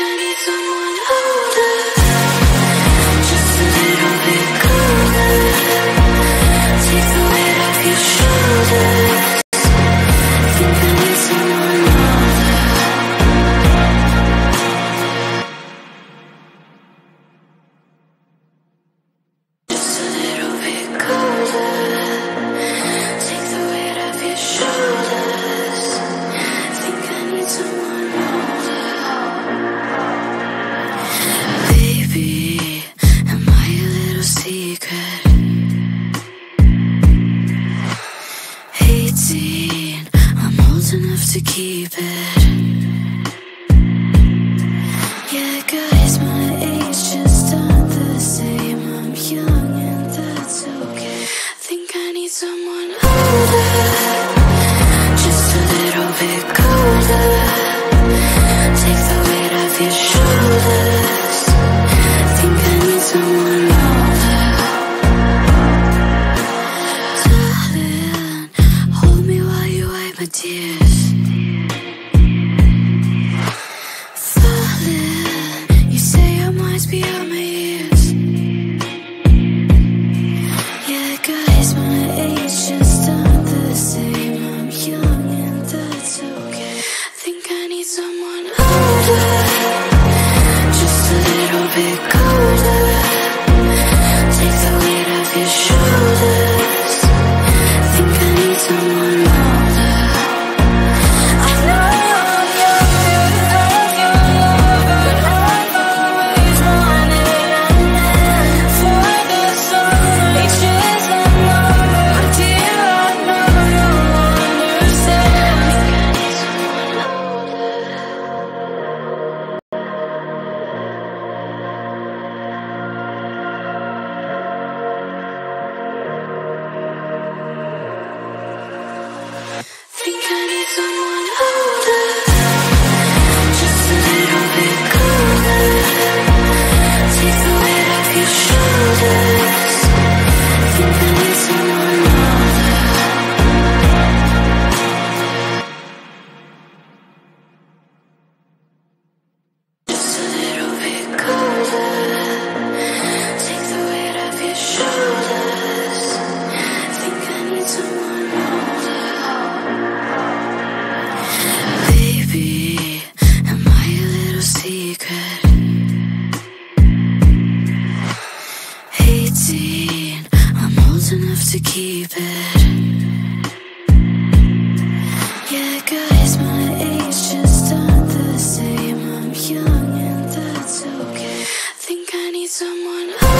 I need someone 18, I'm old enough to keep it. Yeah, guys, my age just aren't the same. I'm young and that's okay. Think I need someone older, just a little bit colder. Take the weight off your shoulders. Think I need someone. dear.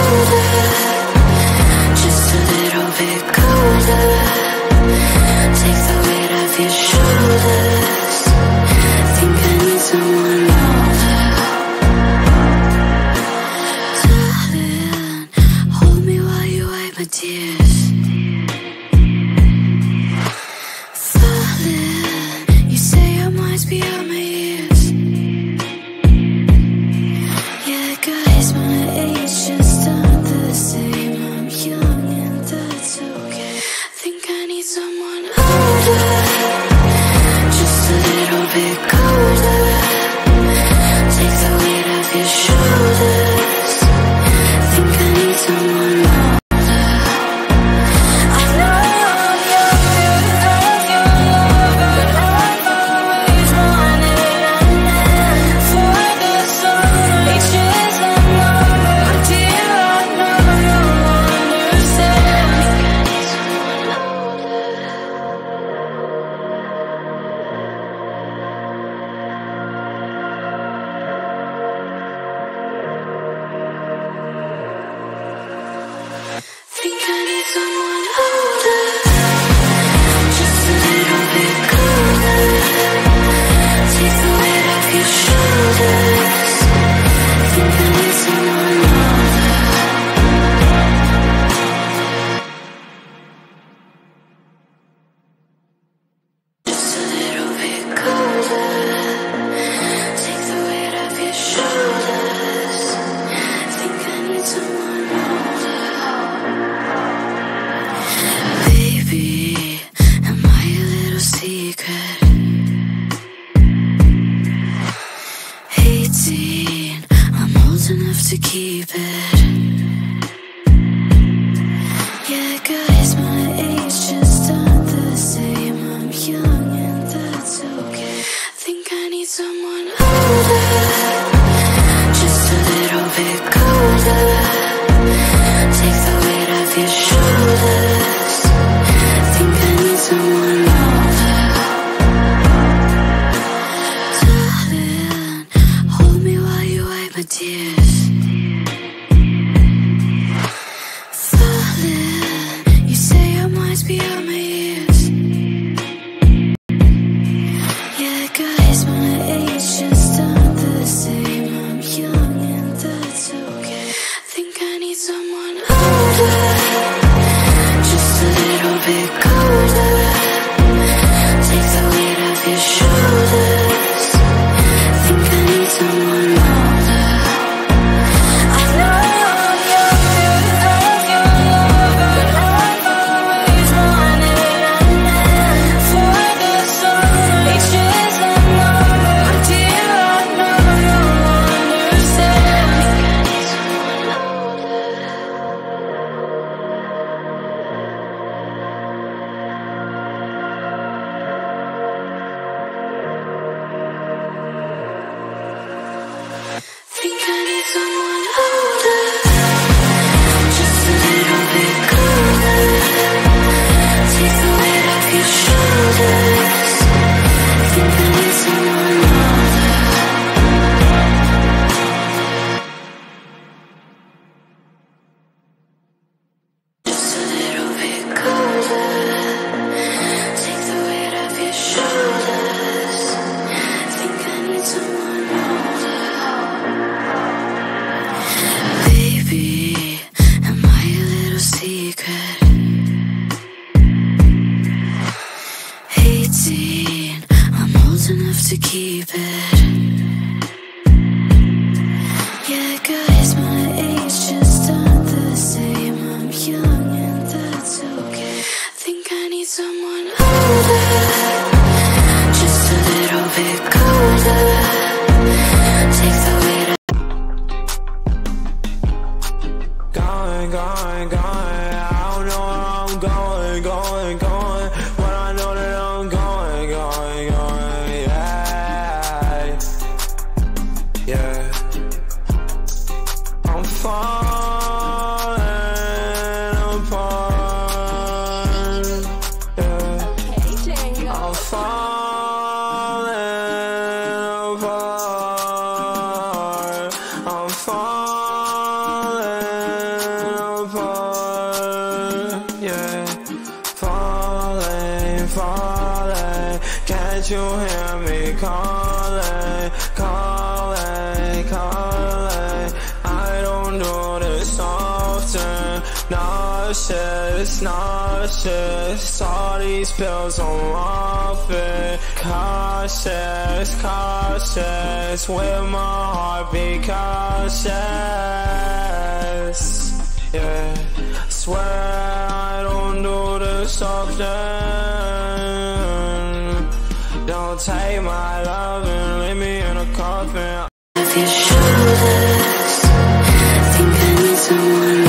Cause You hear me calling, calling, calling? I don't do this often. Nauseous, nauseous. All these pills on often. Cautious, cautious. With my heart be cautious. Yeah. Swear I don't do this often. Don't take my love and leave me in a coffin. If your shoulders, think I need someone.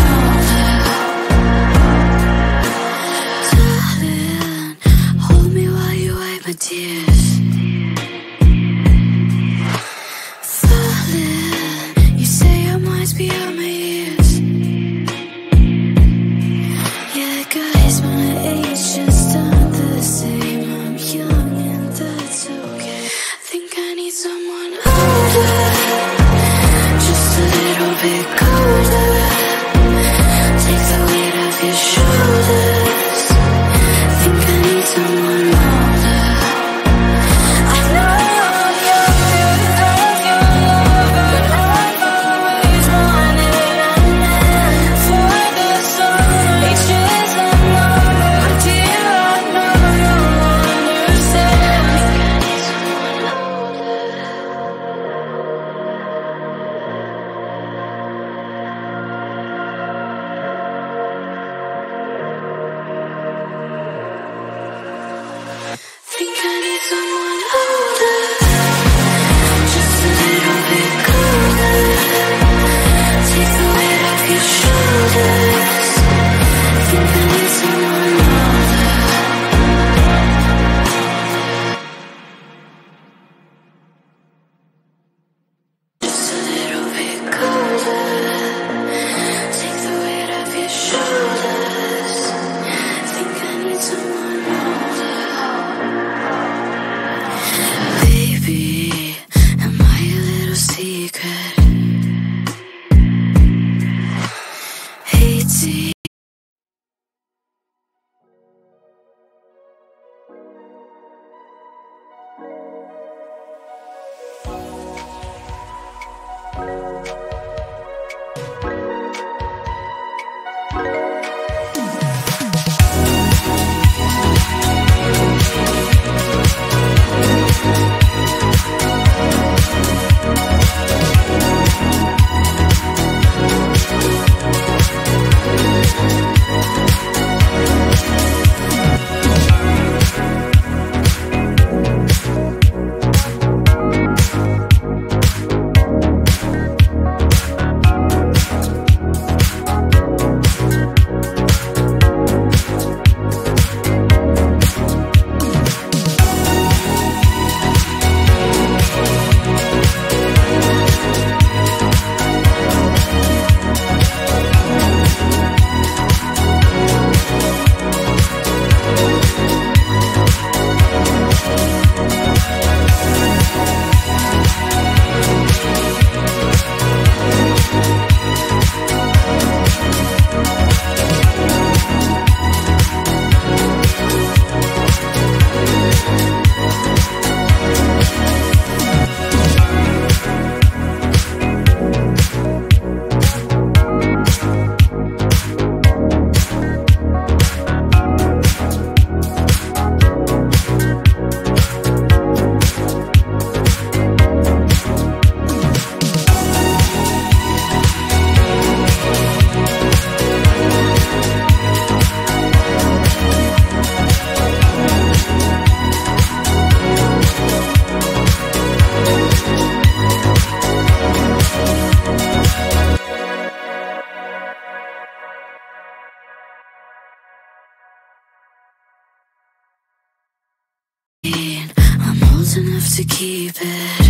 Keep it.